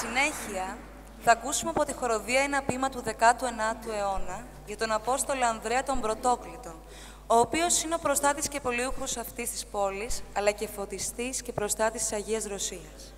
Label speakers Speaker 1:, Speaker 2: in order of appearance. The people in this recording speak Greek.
Speaker 1: Συνέχεια Θα ακούσουμε από τη χοροδία ένα ποίημα του 19ου αιώνα για τον Απόστολο Ανδρέα τον Πρωτόκλητο, ο οποίος είναι ο προστάτης και πολιούχος αυτής της πόλης, αλλά και φωτιστής και προστάτης της Αγίας Ρωσίας.